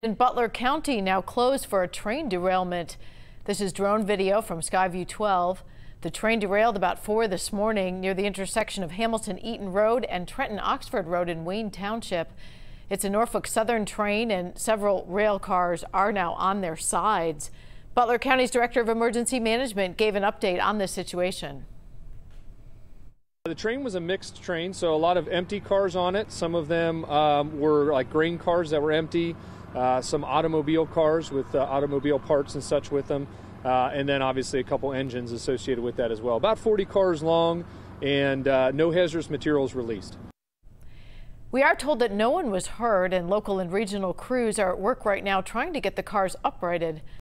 In Butler County now closed for a train derailment. This is drone video from Skyview 12. The train derailed about 4 this morning near the intersection of Hamilton Eaton Road and Trenton Oxford Road in Wayne Township. It's a Norfolk Southern train and several rail cars are now on their sides. Butler County's Director of Emergency Management gave an update on this situation. The train was a mixed train, so a lot of empty cars on it. Some of them um, were like grain cars that were empty uh, some automobile cars with uh, automobile parts and such with them, uh, and then obviously a couple engines associated with that as well. About 40 cars long, and uh, no hazardous materials released. We are told that no one was hurt, and local and regional crews are at work right now trying to get the cars uprighted.